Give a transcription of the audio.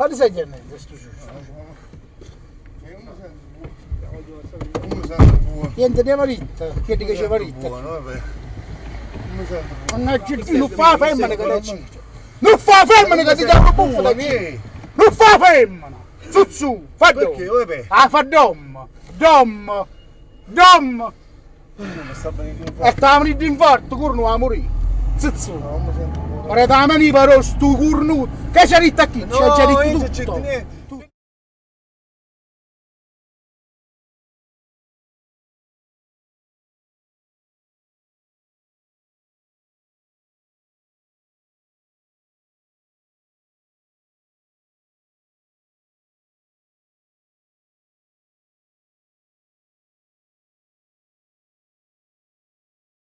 E buono. Uno sente buono. Niente di varitta, chiedi che c'è varitta. Buono, vabbè. Uno sente buono. Mannaggia, non fa femmina che ti ciccia. Non fa femmina che ti dà la buffa da. Non fa femmina. Su, fa Perché? dom. Vabbè. Ah, fa dom. Dom. Dom. E stavamo di infarto, curno a morire. Zizzo. Ora da mani però stu curnuto. Che c'è ritta qui? C'è No, ritto c'è tutto. niente.